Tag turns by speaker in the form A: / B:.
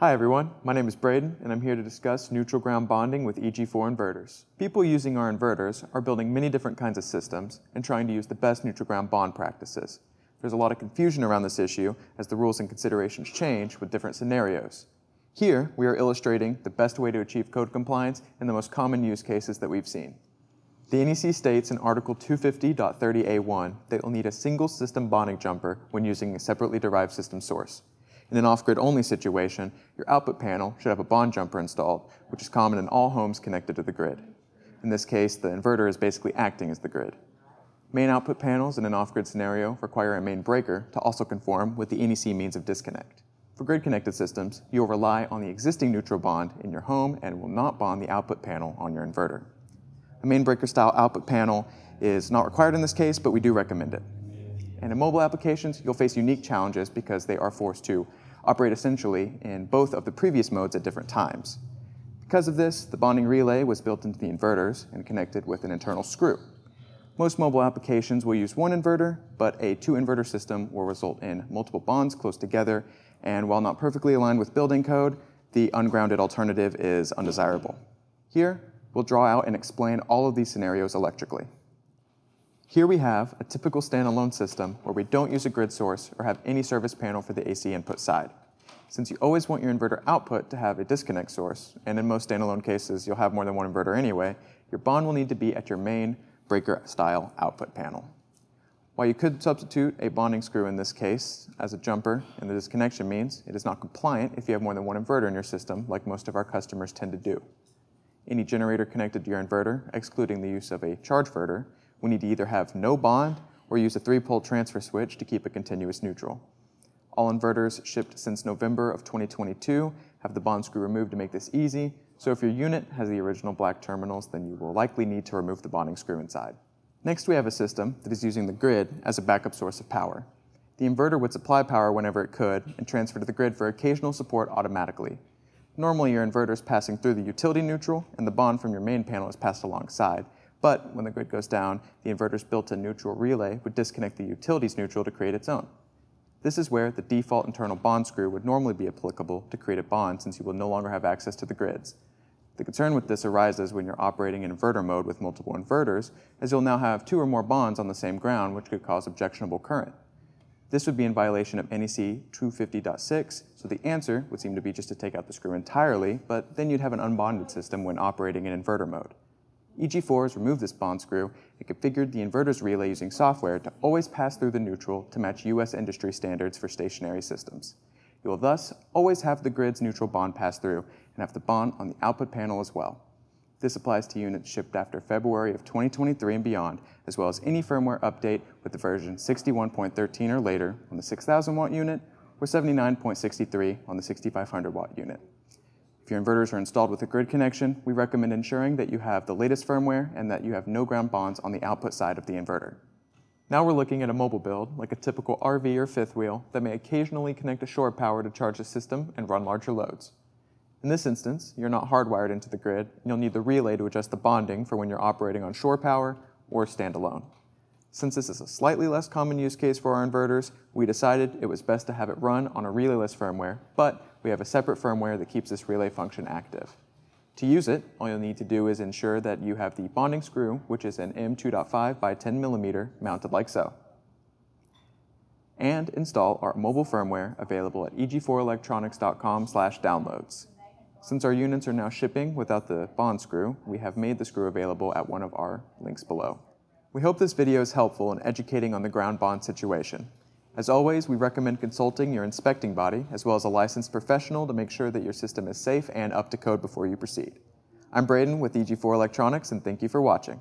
A: Hi everyone, my name is Brayden and I'm here to discuss neutral ground bonding with EG4 inverters. People using our inverters are building many different kinds of systems and trying to use the best neutral ground bond practices. There's a lot of confusion around this issue as the rules and considerations change with different scenarios. Here, we are illustrating the best way to achieve code compliance in the most common use cases that we've seen. The NEC states in Article 250.30A1 that you'll need a single system bonding jumper when using a separately derived system source. In an off-grid only situation, your output panel should have a bond jumper installed, which is common in all homes connected to the grid. In this case, the inverter is basically acting as the grid. Main output panels in an off-grid scenario require a main breaker to also conform with the NEC means of disconnect. For grid-connected systems, you'll rely on the existing neutral bond in your home and will not bond the output panel on your inverter. A main breaker style output panel is not required in this case, but we do recommend it. And in mobile applications, you'll face unique challenges because they are forced to operate essentially in both of the previous modes at different times. Because of this, the bonding relay was built into the inverters and connected with an internal screw. Most mobile applications will use one inverter, but a two inverter system will result in multiple bonds close together, and while not perfectly aligned with building code, the ungrounded alternative is undesirable. Here, we'll draw out and explain all of these scenarios electrically. Here we have a typical standalone system where we don't use a grid source or have any service panel for the AC input side. Since you always want your inverter output to have a disconnect source, and in most standalone cases you'll have more than one inverter anyway, your bond will need to be at your main breaker style output panel. While you could substitute a bonding screw in this case as a jumper in the disconnection means, it is not compliant if you have more than one inverter in your system like most of our customers tend to do any generator connected to your inverter, excluding the use of a charge chargeverter, will need to either have no bond or use a three-pole transfer switch to keep a continuous neutral. All inverters shipped since November of 2022 have the bond screw removed to make this easy, so if your unit has the original black terminals, then you will likely need to remove the bonding screw inside. Next, we have a system that is using the grid as a backup source of power. The inverter would supply power whenever it could and transfer to the grid for occasional support automatically. Normally your inverter is passing through the utility neutral and the bond from your main panel is passed alongside. But when the grid goes down, the inverter's built-in neutral relay would disconnect the utility's neutral to create its own. This is where the default internal bond screw would normally be applicable to create a bond since you will no longer have access to the grids. The concern with this arises when you're operating in inverter mode with multiple inverters, as you'll now have two or more bonds on the same ground which could cause objectionable current. This would be in violation of NEC 250.6, so the answer would seem to be just to take out the screw entirely, but then you'd have an unbonded system when operating in inverter mode. EG4 has removed this bond screw and configured the inverter's relay using software to always pass through the neutral to match US industry standards for stationary systems. You will thus always have the grid's neutral bond pass through and have the bond on the output panel as well. This applies to units shipped after February of 2023 and beyond, as well as any firmware update with the version 61.13 or later on the 6000 watt unit or 79.63 on the 6500 watt unit. If your inverters are installed with a grid connection, we recommend ensuring that you have the latest firmware and that you have no ground bonds on the output side of the inverter. Now we're looking at a mobile build, like a typical RV or fifth wheel, that may occasionally connect to shore power to charge the system and run larger loads. In this instance, you're not hardwired into the grid, and you'll need the relay to adjust the bonding for when you're operating on shore power or standalone. Since this is a slightly less common use case for our inverters, we decided it was best to have it run on a relayless firmware, but we have a separate firmware that keeps this relay function active. To use it, all you'll need to do is ensure that you have the bonding screw, which is an M2.5 by 10 millimeter, mounted like so. And install our mobile firmware available at eg4electronics.com slash downloads. Since our units are now shipping without the bond screw, we have made the screw available at one of our links below. We hope this video is helpful in educating on the ground bond situation. As always, we recommend consulting your inspecting body as well as a licensed professional to make sure that your system is safe and up to code before you proceed. I'm Brayden with EG4 Electronics and thank you for watching.